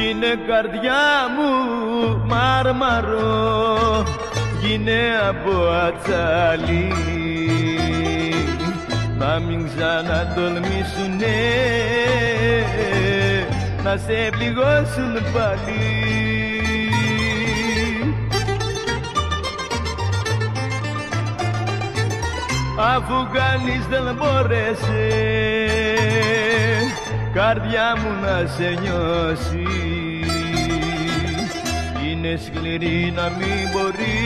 Είναι καρδιά μου μάρμαρο Γίνε από ατσάλι. Να μην ξανατολμήσουνε Να σε πληγώσουν πάλι. Αφού κανείς δεν μπόρεσε καρδιά μου να σε νιώσει. Είναι σκληρή να μην μπορεί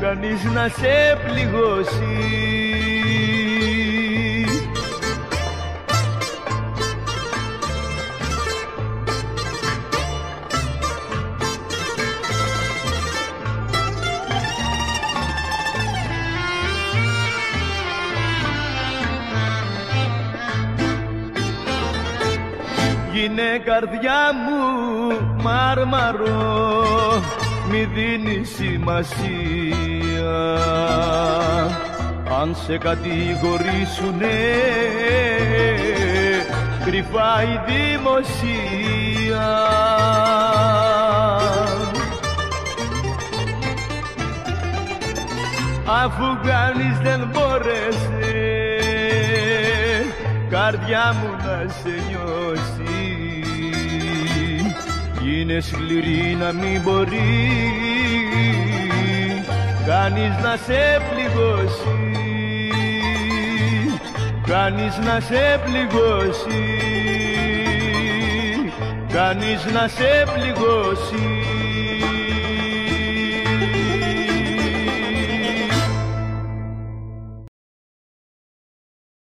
κανείς να σε πληγώσει Γίνε καρδιά μου μάρμαρο μη δίνει σημασία. Αν σε κατηγορήσουνε κρυφά η δημοσία. Αφού κανείς δεν μπόρεσε καρδιά μου να σε νιώσει. Είναι σκληρή να μην μπορείς κανείς να σε πληγώσει. Κανείς να σε πληγώσει κανείς να σε πληγώσει